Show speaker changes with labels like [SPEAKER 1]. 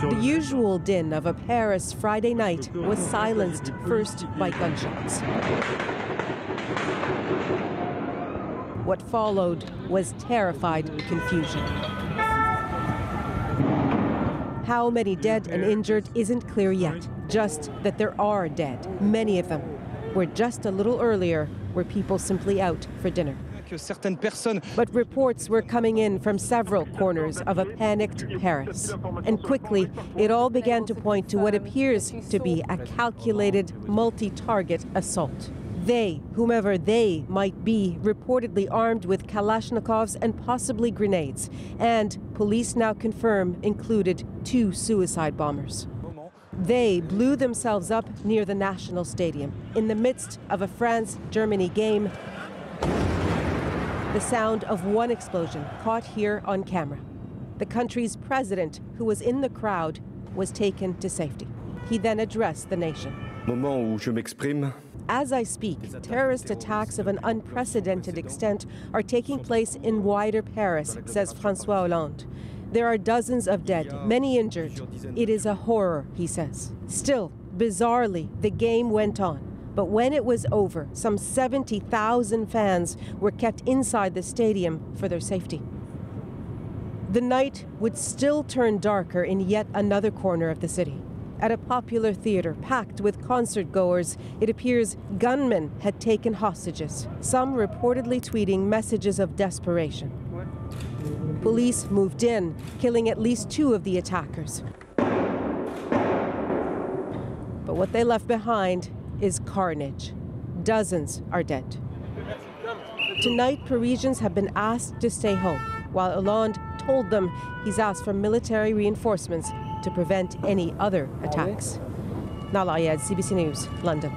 [SPEAKER 1] The usual din of a Paris Friday night was silenced first by gunshots. What followed was terrified confusion. How many dead and injured isn't clear yet, just that there are dead, many of them, where just a little earlier were people simply out for dinner. But reports were coming in from several corners of a panicked Paris. And quickly, it all began to point to what appears to be a calculated, multi target assault. They, whomever they might be, reportedly armed with Kalashnikovs and possibly grenades, and police now confirm included two suicide bombers. They blew themselves up near the National Stadium in the midst of a France Germany game. The sound of one explosion caught here on camera. The country's president, who was in the crowd, was taken to safety. He then addressed the nation.
[SPEAKER 2] Moment où je m'exprime,
[SPEAKER 1] As I speak, terrorist attacks of an unprecedented extent are taking place in wider Paris, says Francois Hollande. There are dozens of dead, many injured. It is a horror, he says. Still, bizarrely, the game went on. But when it was over, some 70,000 fans were kept inside the stadium for their safety. The night would still turn darker in yet another corner of the city. At a popular theater packed with concert goers, it appears gunmen had taken hostages, some reportedly tweeting messages of desperation. Police moved in, killing at least two of the attackers. But what they left behind is carnage. Dozens are dead. Tonight, Parisians have been asked to stay home, while Hollande told them he's asked for military reinforcements to prevent any other attacks. Nahlah Ayed, CBC News, London.